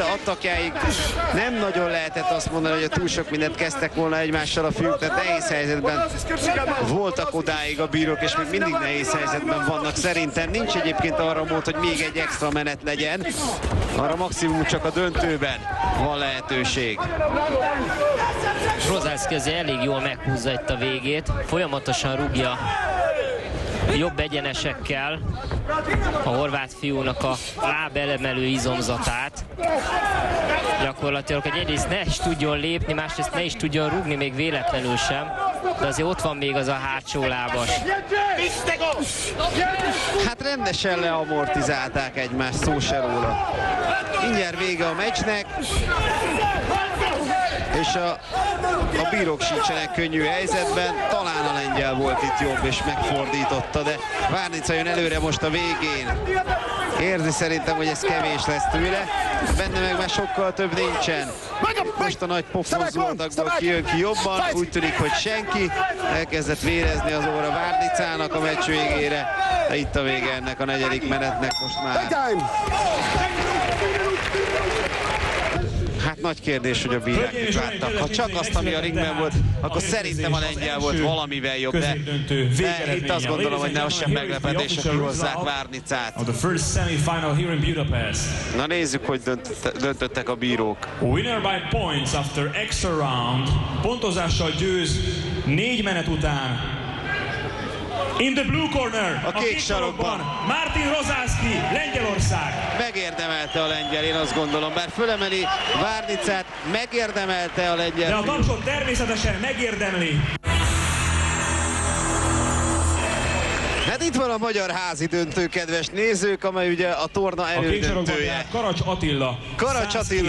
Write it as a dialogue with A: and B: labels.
A: Várnica attakjáig nem nagyon lehetett azt mondani, hogy a túl sok mindent kezdtek volna egymással a fiúk, tehát nehéz helyzetben voltak odáig a bírók, és még mindig nehéz helyzetben vannak. Szerintem nincs egyébként arra mód, hogy még egy extra menet legyen. Arra maximum csak a döntőben van lehetőség.
B: Rozálszki azért elég jól meghúzza itt a végét. Folyamatosan rúgja jobb egyenesekkel a horvát fiúnak a lábelemelő izomzatát. Gyakorlatilag, hogy egyrészt ne is tudjon lépni, másrészt ne is tudjon rúgni még véletlenül sem. De azért ott van még az a hátsó lábas.
A: Hát rendesen leamortizálták egymást, szó se róla. Mindjárt vége a meccsnek, és a, a bírók sincsenek könnyű helyzetben. Talán a lengyel volt itt jobb, és megfordította, de Várnica jön előre most a végén. Érzi szerintem, hogy ez kevés lesz tőle. Benne meg már sokkal több nincsen. Most a nagy pofonzódakból kijön ki jobban. Úgy tűnik, hogy senki. Elkezdett vérezni az óra Várnicának a meccs végére. De itt a vége ennek a negyedik menetnek most már. Hát nagy kérdés, hogy a bírák mit láttak. Ha csak azt, ami a ringben volt, akkor szerintem a lengyel volt valamivel jobb, de, de itt azt gondolom, hogy ne az sem meglepetés, hogy kihozzák Várnicát. Na nézzük, hogy döntött, döntöttek a bírók.
C: Winner by points after extra round. Pontozással győz négy menet után. In the blue corner,
A: A kék sarokban.
C: Martin Rozálszki, Lengyelország.
A: Megérdemelte a lengyel, én azt gondolom, bár fölemeli Várnicát, megérdemelte a
C: De a
A: lengyel.
C: tapsot természetesen megérdemli.
A: Hát itt van a magyar házi döntő, kedves nézők, amely ugye a torna
C: A
A: elődöntője.
C: tehát Karacs Attila.
A: Karacs
C: 102
A: Attila